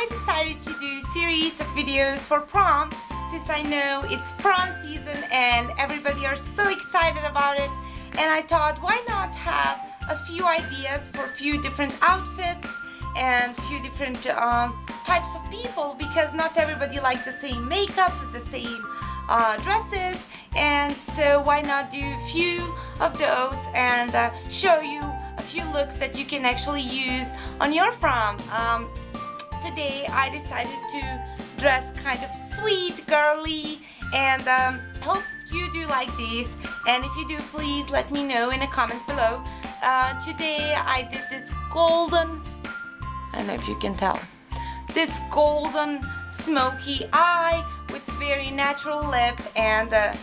I decided to do a series of videos for prom since I know it's prom season and everybody are so excited about it and I thought why not have a few ideas for a few different outfits and a few different um, types of people because not everybody like the same makeup, the same uh, dresses and so why not do a few of those and uh, show you a few looks that you can actually use on your prom. Um, today I decided to dress kind of sweet, girly and um, hope you do like this. And if you do please let me know in the comments below. Uh, today I did this golden, I don't know if you can tell, this golden smoky eye with very natural lip and uh,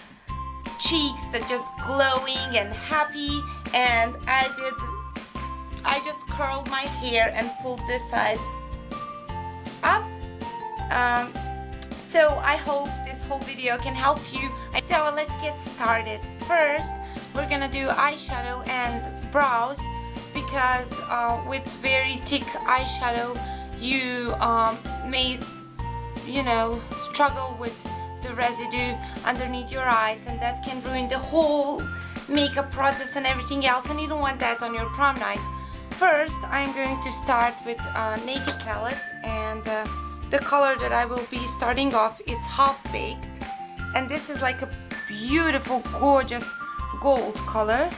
cheeks that just glowing and happy. And I did I just curled my hair and pulled this side um, so I hope this whole video can help you so let's get started first we're gonna do eyeshadow and brows because uh, with very thick eyeshadow you um, may you know struggle with the residue underneath your eyes and that can ruin the whole makeup process and everything else and you don't want that on your prom night. First I'm going to start with a Naked palette and uh, the color that I will be starting off is Half Baked and this is like a beautiful gorgeous gold color.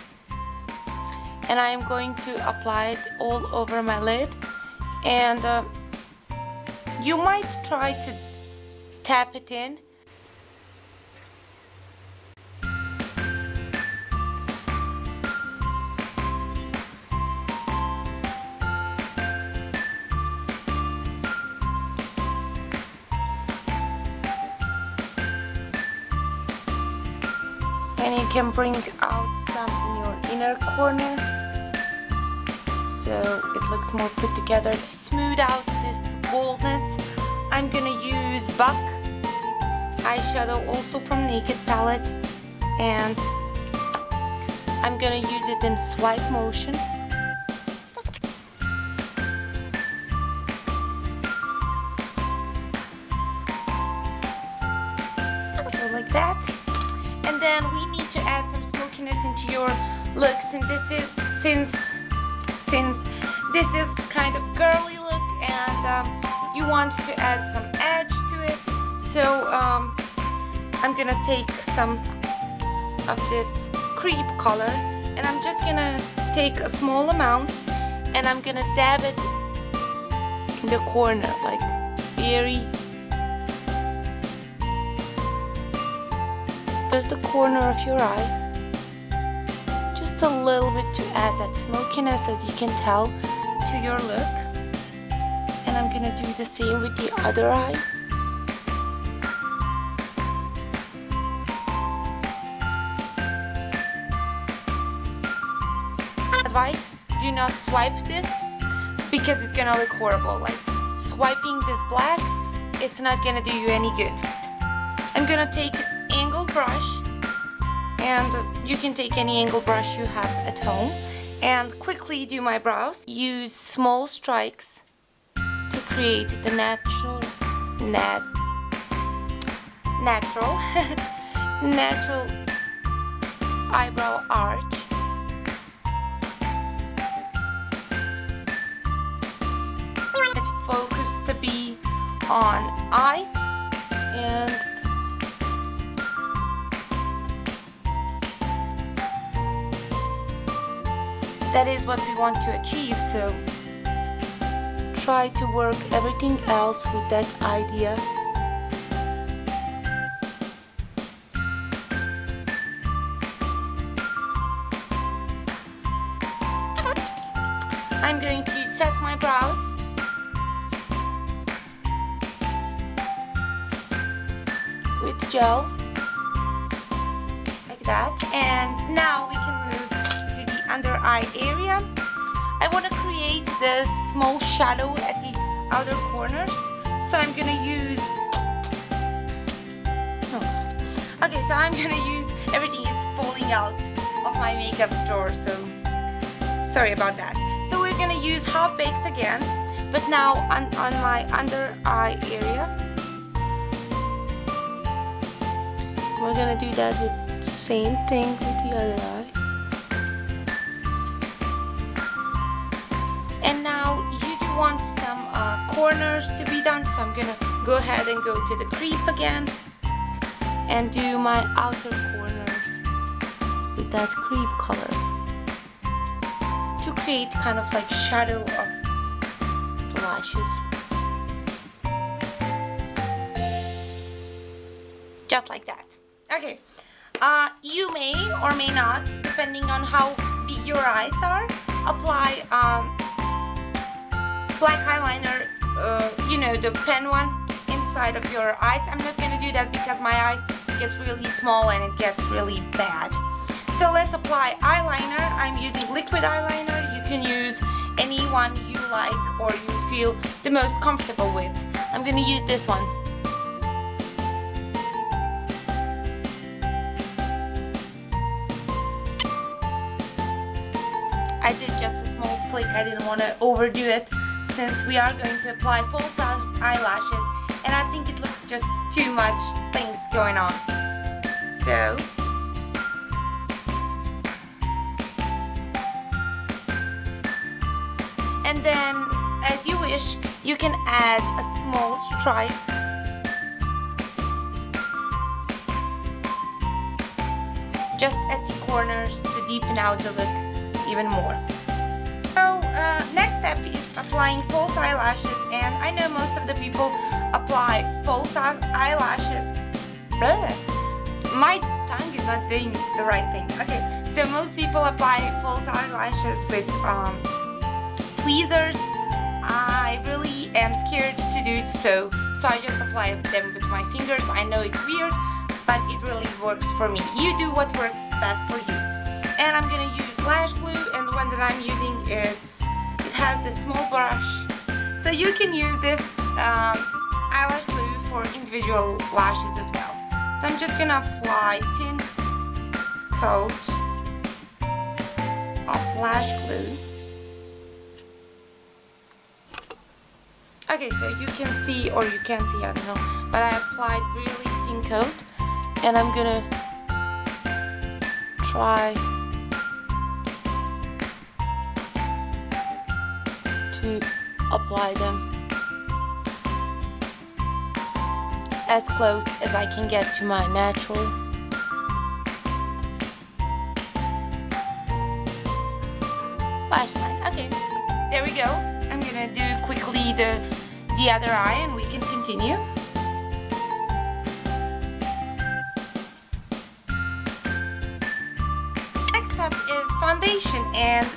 And I am going to apply it all over my lid and uh, you might try to tap it in and you can bring out some in your inner corner. So it looks more put together. To smooth out this boldness. I'm gonna use Buck eyeshadow also from Naked palette. And I'm gonna use it in swipe motion your looks and this is since since this is kind of girly look and um, you want to add some edge to it. So um, I'm gonna take some of this creep color and I'm just gonna take a small amount and I'm gonna dab it in the corner like very just the corner of your eye just a little bit to add that smokiness as you can tell to your look. And I'm gonna do the same with the other eye. Advice do not swipe this because it's gonna look horrible. Like swiping this black it's not gonna do you any good. I'm gonna take angle brush and you can take any angle brush you have at home. And quickly do my brows. Use small strikes to create the natural nat natural natural eyebrow arch. It's focused to be on eyes and that is what we want to achieve so try to work everything else with that idea. I'm going to set my brows. With gel. Like that. And now under eye area. I want to create this small shadow at the outer corners. So I'm gonna use oh. okay so I'm gonna use everything is falling out of my makeup drawer so sorry about that. So we're gonna use half baked again but now on, on my under eye area. We're gonna do that with same thing with the other eye to be done so I'm gonna go ahead and go to the creep again and do my outer corners with that creep color to create kind of like shadow of the lashes. Just like that. Okay. Uh, you may or may not depending on how big your eyes are apply um, black eyeliner uh, you know the pen one inside of your eyes. I'm not gonna do that because my eyes get really small and it gets really bad. So let's apply eyeliner. I'm using liquid eyeliner. You can use any one you like or you feel the most comfortable with. I'm gonna use this one. I did just a small flick. I didn't want to overdo it since we are going to apply false eyelashes and I think it looks just too much things going on. So, and then as you wish, you can add a small stripe just at the corners to deepen out the look even more. So uh, next step is applying false eyelashes and I know most of the people apply false eyelashes. Blah. My tongue is not doing the right thing. Okay, so most people apply false eyelashes with um, tweezers. I really am scared to do so, so I just apply them with my fingers. I know it's weird, but it really works for me. You do what works best for you. And I'm gonna use lash glue, and the one that I'm using it's it has this small brush, so you can use this um, eyelash glue for individual lashes as well. So I'm just gonna apply thin coat of lash glue. Okay, so you can see, or you can't see, I don't know, but I applied really thin coat, and I'm gonna try to apply them as close as I can get to my natural lash line. Okay, there we go. I'm gonna do quickly the, the other eye and we can continue. Next step is foundation and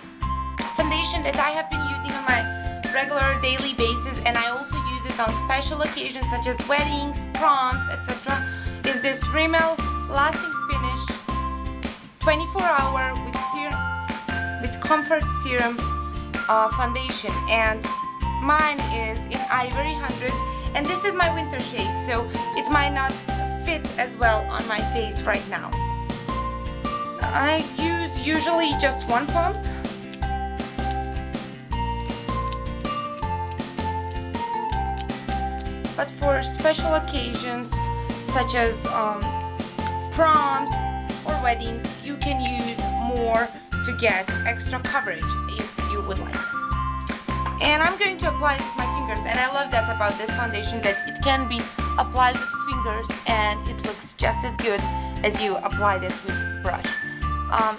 foundation that I have been using on my regular daily basis and I also use it on special occasions such as weddings, proms, etc. is this Rimmel Lasting Finish 24 hour with with comfort serum uh, foundation and mine is in Ivory 100 and this is my winter shade so it might not fit as well on my face right now. I use usually just one pump but for special occasions such as um, proms or weddings you can use more to get extra coverage if you would like. And I'm going to apply it with my fingers and I love that about this foundation that it can be applied with fingers and it looks just as good as you applied it with brush. Um,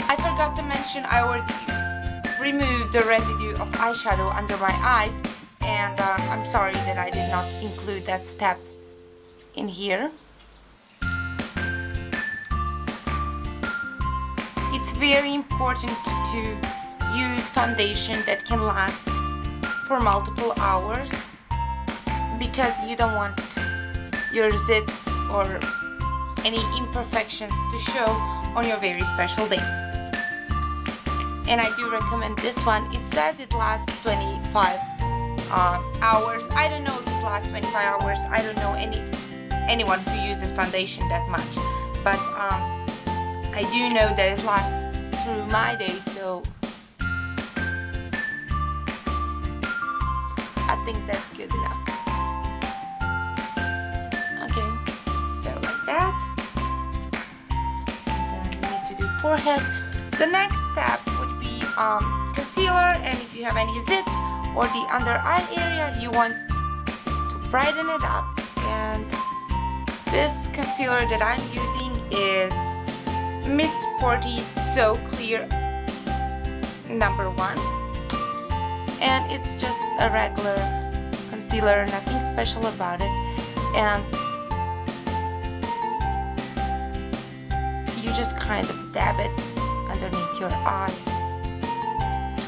I forgot to mention I already remove the residue of eyeshadow under my eyes and uh, I'm sorry that I did not include that step in here. It's very important to use foundation that can last for multiple hours because you don't want your zits or any imperfections to show on your very special day and I do recommend this one. It says it lasts 25 uh, hours. I don't know if it lasts 25 hours. I don't know any anyone who uses foundation that much, but um, I do know that it lasts through my day. So I think that's good enough. Okay, so like that. And then we need to do forehead. The next step um, concealer and if you have any zits or the under eye area you want to brighten it up. And this concealer that I'm using is Miss Sporty So Clear number one. And it's just a regular concealer nothing special about it. And you just kind of dab it underneath your eyes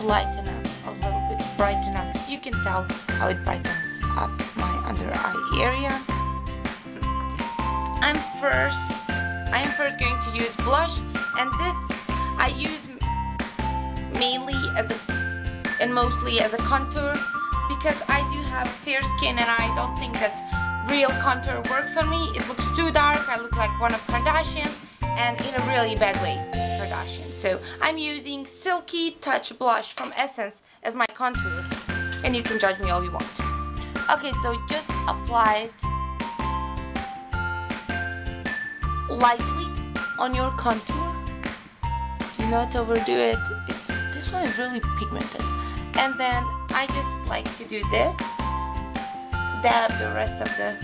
lighten up a little bit brighten up. You can tell how it brightens up my under eye area. I'm first I am first going to use blush and this I use mainly as a and mostly as a contour because I do have fair skin and I don't think that real contour works on me. It looks too dark, I look like one of Kardashians and in a really bad way So I'm using Silky Touch Blush from Essence as my contour and you can judge me all you want. Okay, so just apply it lightly on your contour. Do not overdo it. It's this one is really pigmented. And then I just like to do this. Dab the rest of the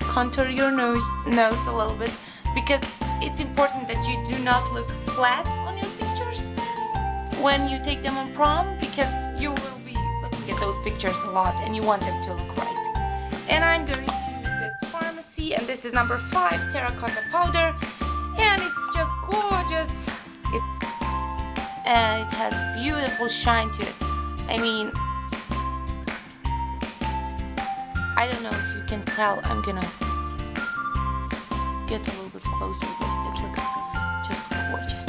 contour your nose nose a little bit because it's important that you do not look flat on your pictures when you take them on prom because you will be looking at those pictures a lot and you want them to look right. And I'm going to use this Farmasi and this is number 5 terracotta powder and it's just gorgeous. It, and it has beautiful shine to it. I mean, I don't know if you can tell, I'm gonna get a little bit closer, but it looks just gorgeous.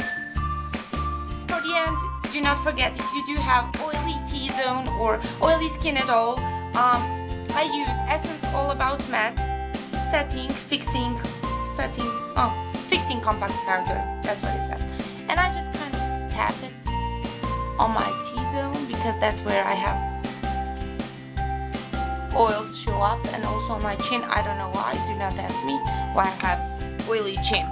For the end, do not forget if you do have oily T-zone or oily skin at all, um, I use Essence All About Matte Setting, Fixing, Setting, oh, Fixing Compact Powder, that's what it said. And I just kind of tap it on my T-zone because that's where I have oils show up and also on my chin. I don't know why, do not ask me why I have oily chin.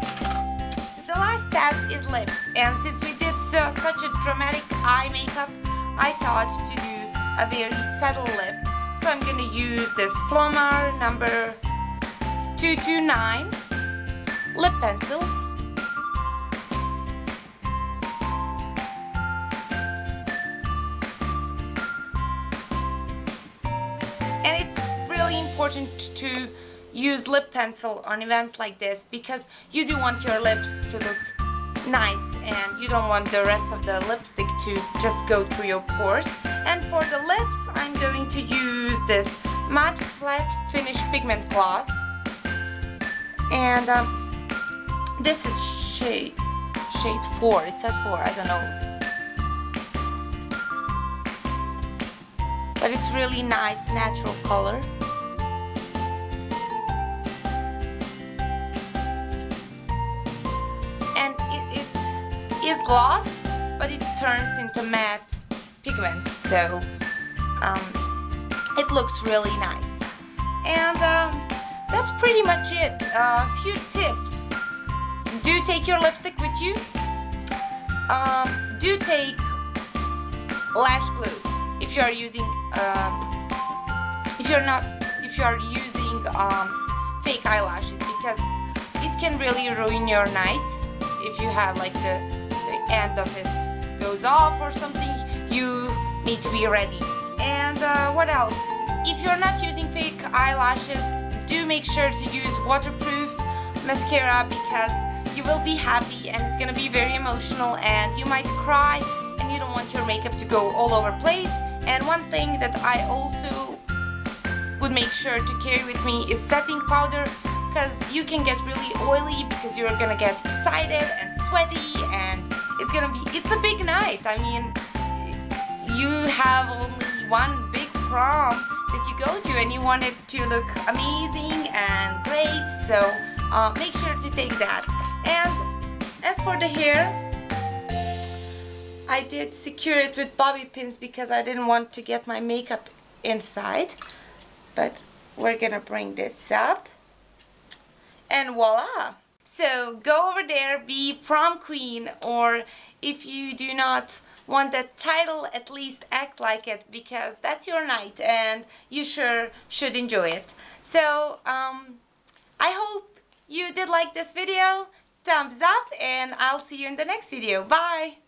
The last step is lips and since we did so, such a dramatic eye makeup, I thought to do a very subtle lip. So I'm gonna use this Flormar number 229 lip pencil important to use lip pencil on events like this because you do want your lips to look nice and you don't want the rest of the lipstick to just go through your pores. And for the lips I'm going to use this matte flat finish pigment gloss. And um, this is shade shade 4 it says 4 I don't know. But it's really nice natural color gloss but it turns into matte pigment so um, it looks really nice. And um, that's pretty much it. A uh, few tips. Do take your lipstick with you. Um, do take lash glue if you are using um, if you're not if you are using um, fake eyelashes because it can really ruin your night if you have like the, the end of it goes off or something you need to be ready. And uh, what else? If you're not using fake eyelashes do make sure to use waterproof mascara because you will be happy and it's gonna be very emotional and you might cry and you don't want your makeup to go all over place. And one thing that I also would make sure to carry with me is setting powder because you can get really oily because you're gonna get excited and sweaty and it's gonna be it's a big night. I mean you have only one big prom that you go to and you want it to look amazing and great so uh, make sure to take that. And as for the hair I did secure it with bobby pins because I didn't want to get my makeup inside but we're gonna bring this up. And voila so go over there be prom queen or if you do not want that title at least act like it because that's your night and you sure should enjoy it. So um, I hope you did like this video. Thumbs up and I'll see you in the next video. Bye